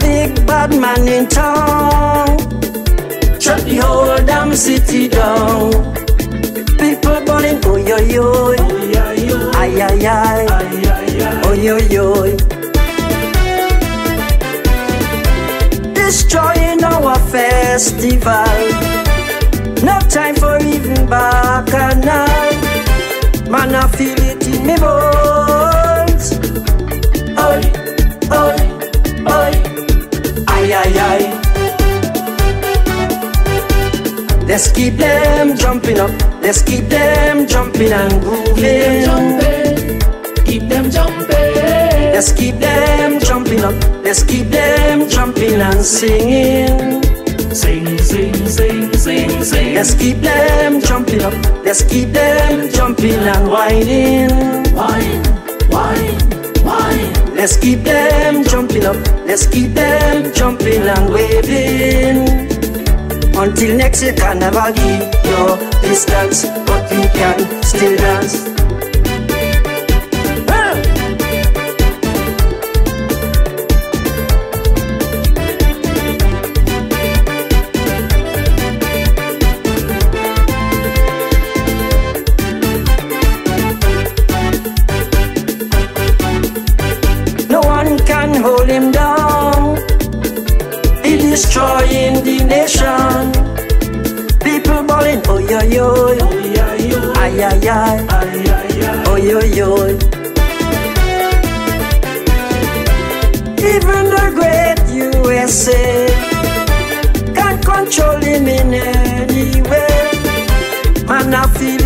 bad man in town. Shut the whole damn city down. People balling, oh yo yo, ay ay ay, oh yo yo. Destroying our festival. No time for even bacchanal. Man, I feel it in me bones. Ay ay ay. Let's keep them jumping up. Let's keep them jumping and grooving. Jumping, keep them jumping. Let's keep them jumping up. Let's keep them jumping and singing. Sing, sing, sing, sing, sing. Let's keep them jumping up. Let's keep them jumping and wining. Wine, wine, wine. Let's keep them jumping up. Let's keep them jumping and waving. Until next year, carnival give your distance, but you can still dance. Nation. People balling, oh yo yo, ay ay ay, oh yo yo. Even the great USA can't control him in any way. Man, I feel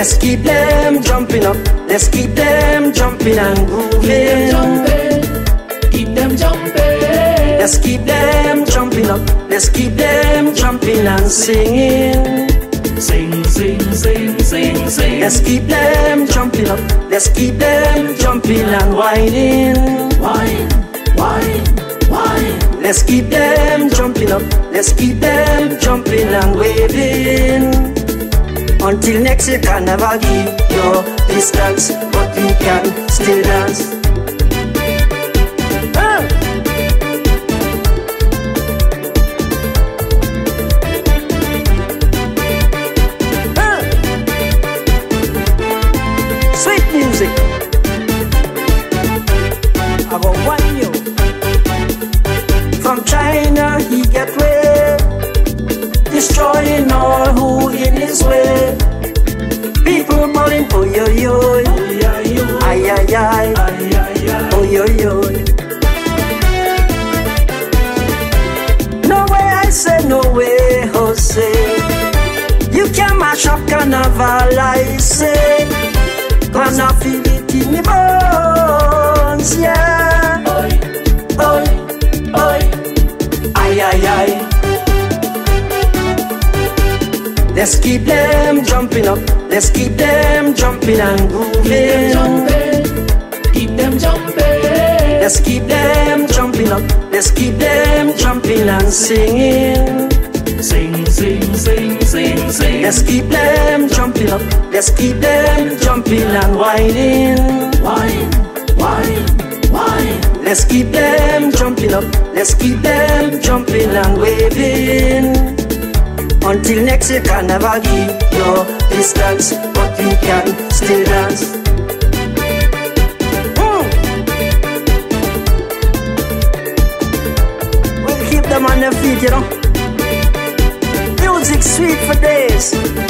Let's keep them jumping up. Let's keep them jumping and Keep them grooving. jumping, keep them jumping. Let's keep them jumping up. Let's keep them jumping and singing. Sing, sing, sing, sing, sing. Let's keep them jumping up. Let's keep them jumping and wining. Wine, wine, wine. Let's keep them jumping up. Let's keep them jumping and waving. Until next year, carnival give your distance, but we can still dance. Balling, oh yo yo, ay ay ay, oh yo yo. No way I say, no way Jose. You can't mash up carnival, I say. Cause Let's keep them jumping up. Let's keep them jumping and grooving. keep them jumping, keep them jumping. Let's keep them jumping up. Let's keep them jumping and singing. Sing, sing, sing, sing, sing. Let's keep them jumping up. Let's keep them jumping and wining. Wine, wine, wine. Let's keep them jumping up. Let's keep them jumping and. Until next year, carnival give your distance, but you can still dance. Hmm. We'll keep them on their feet, you know. Music sweet for days.